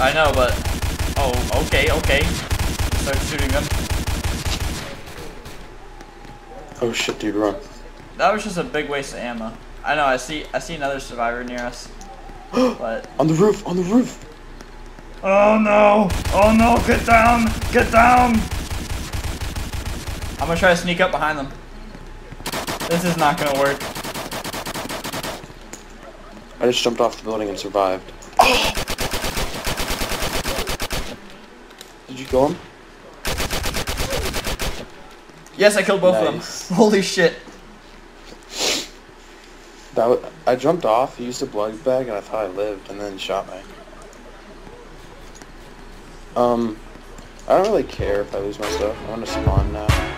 I know, but oh, okay, okay. Start shooting them. Oh shit, dude, run. That was just a big waste of ammo. I know. I see. I see another survivor near us. But on the roof, on the roof. oh no! Oh no! Get down! Get down! I'm gonna try to sneak up behind them. This is not gonna work. I just jumped off the building and survived. Did oh, him? Yes, I killed both Nice. of them. Holy shit! That I jumped off, used a blood bag, and I thought I lived, and then shot me. Um, I don't really care if I lose my stuff. I want to spawn now.